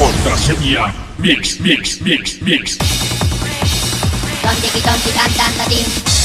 Contraseña. Mix, mix, mix, mix. Tonti,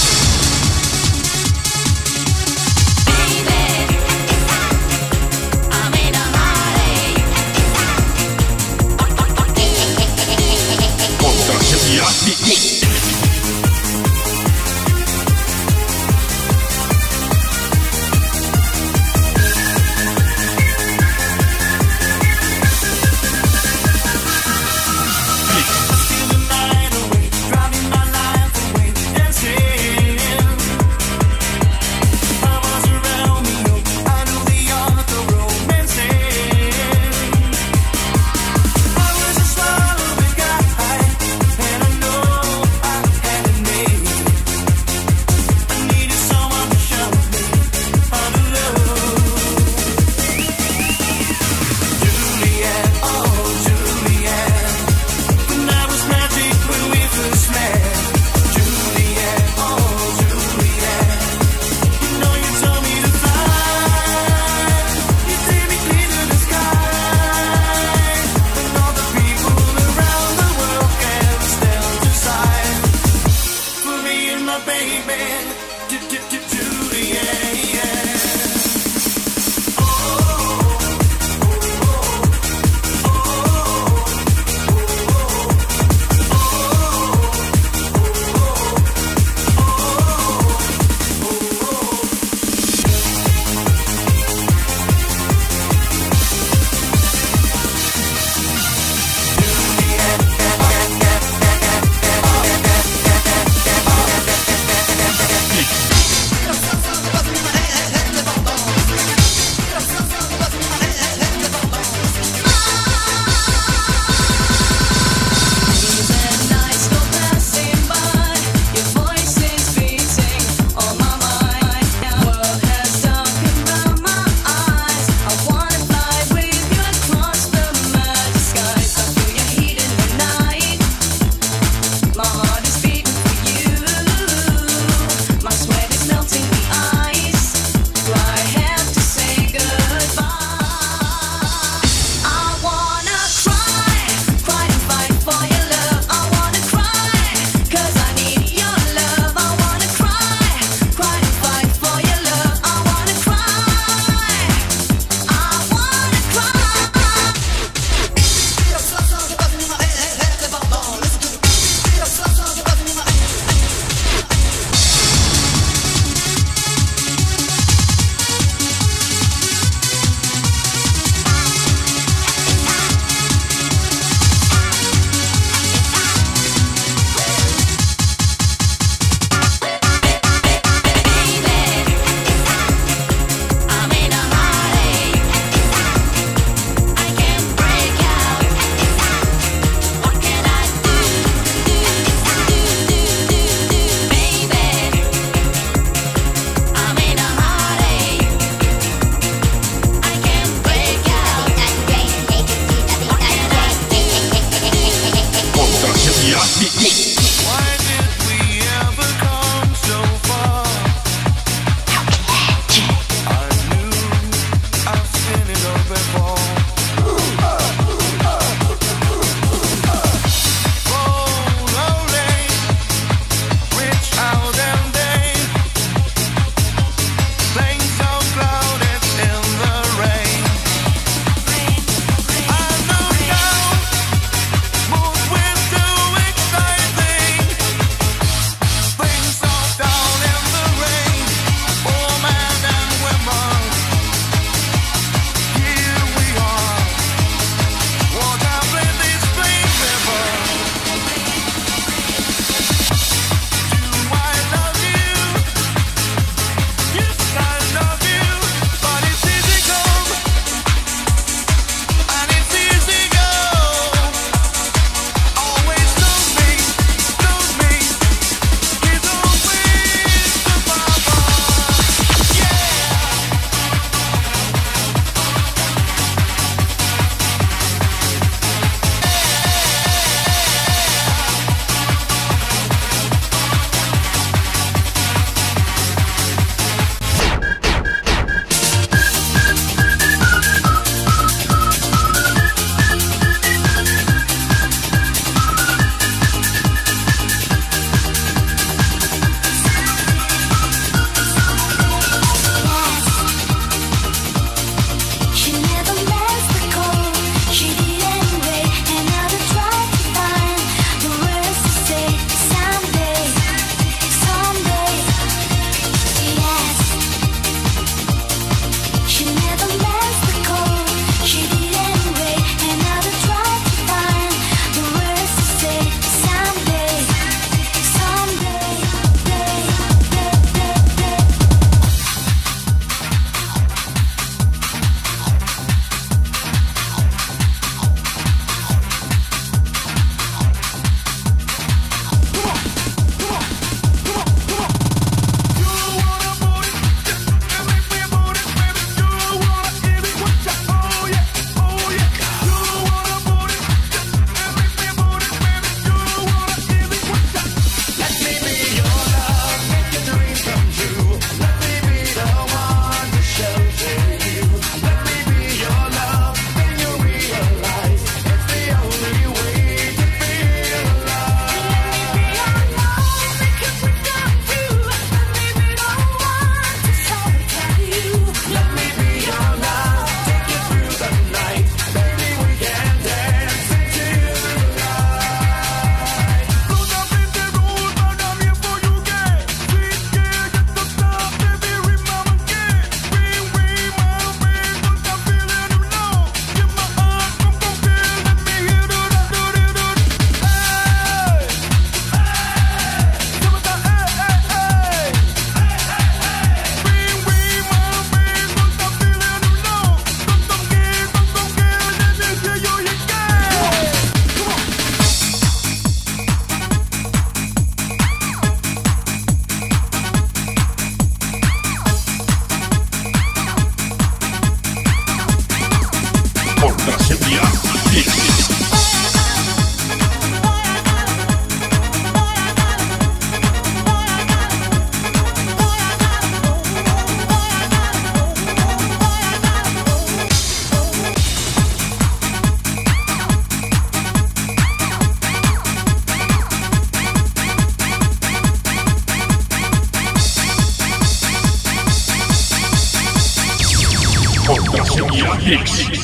mix.